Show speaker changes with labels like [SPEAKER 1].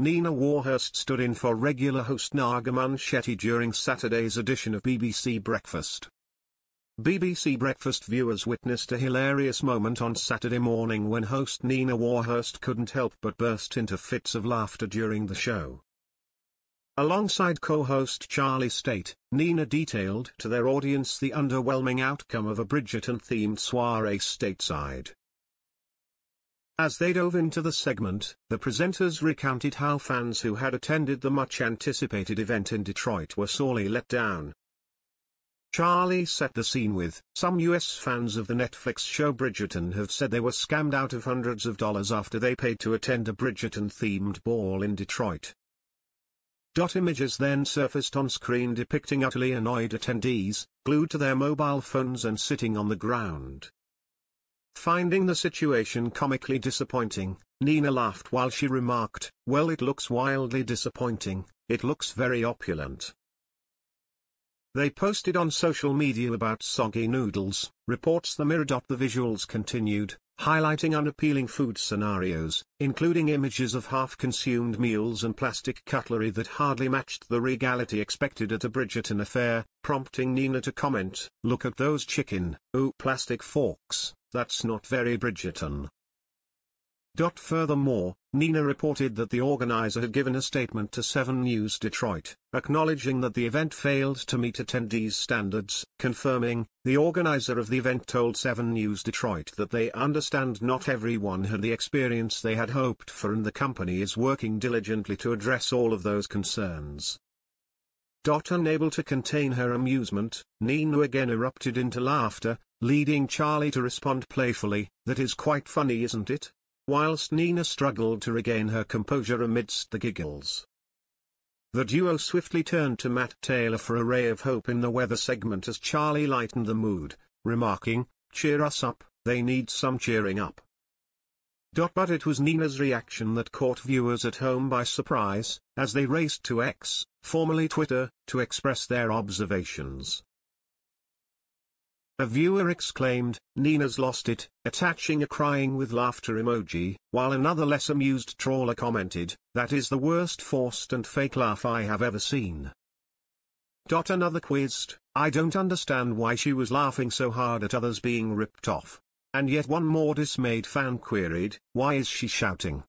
[SPEAKER 1] Nina Warhurst stood in for regular host Naga Munchetty during Saturday's edition of BBC Breakfast. BBC Breakfast viewers witnessed a hilarious moment on Saturday morning when host Nina Warhurst couldn't help but burst into fits of laughter during the show. Alongside co-host Charlie Stayt, Nina detailed to their audience the underwhelming outcome of a Bridgerton-themed soiree stateside. As they dove into the segment, the presenters recounted how fans who had attended the much-anticipated event in Detroit were sorely let down. Charlie set the scene with, some US fans of the Netflix show Bridgerton have said they were scammed out of hundreds of dollars after they paid to attend a Bridgerton-themed ball in Detroit. Dot images then surfaced on screen depicting utterly annoyed attendees, glued to their mobile phones and sitting on the ground. Finding the situation comically disappointing, Nina laughed while she remarked, well it looks wildly disappointing, it looks very opulent. They posted on social media about soggy noodles, reports the Mirror. The visuals continued, highlighting unappealing food scenarios, including images of half-consumed meals and plastic cutlery that hardly matched the regality expected at a Bridgerton affair, prompting Nina to comment, look at those chicken, ooh plastic forks, that's not very Bridgerton. Furthermore, Nina reported that the organizer had given a statement to 7 News Detroit, acknowledging that the event failed to meet attendees' standards, confirming, the organizer of the event told 7 News Detroit that they understand not everyone had the experience they had hoped for and the company is working diligently to address all of those concerns. Dot Unable to contain her amusement, Nina again erupted into laughter, leading Charlie to respond playfully, that is quite funny isn't it? Whilst Nina struggled to regain her composure amidst the giggles. The duo swiftly turned to Matt Taylor for a ray of hope in the weather segment as Charlie lightened the mood, remarking, cheer us up, they need some cheering up. Dot, but it was Nina's reaction that caught viewers at home by surprise, as they raced to X, formerly Twitter, to express their observations. A viewer exclaimed, Nina's lost it, attaching a crying with laughter emoji, while another less amused trawler commented, that is the worst forced and fake laugh I have ever seen. Dot another quizzed, I don't understand why she was laughing so hard at others being ripped off. And yet one more dismayed fan queried, why is she shouting?